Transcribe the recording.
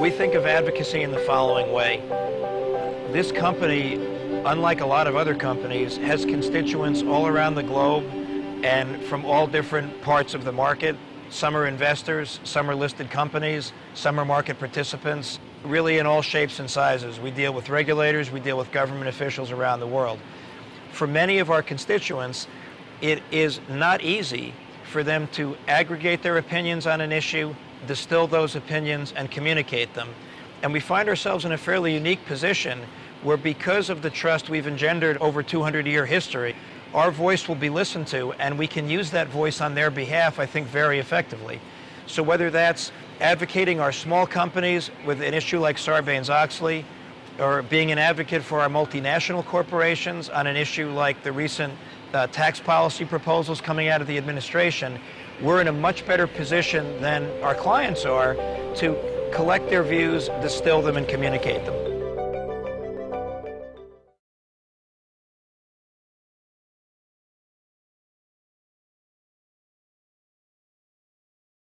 We think of advocacy in the following way. This company, unlike a lot of other companies, has constituents all around the globe and from all different parts of the market. Some are investors, some are listed companies, some are market participants, really in all shapes and sizes. We deal with regulators, we deal with government officials around the world. For many of our constituents, it is not easy for them to aggregate their opinions on an issue, distill those opinions, and communicate them. And we find ourselves in a fairly unique position where, because of the trust we've engendered over 200 year history, our voice will be listened to, and we can use that voice on their behalf, I think, very effectively. So, whether that's advocating our small companies with an issue like Sarbanes Oxley, or being an advocate for our multinational corporations on an issue like the recent uh, tax policy proposals coming out of the administration, we're in a much better position than our clients are to collect their views, distill them, and communicate them.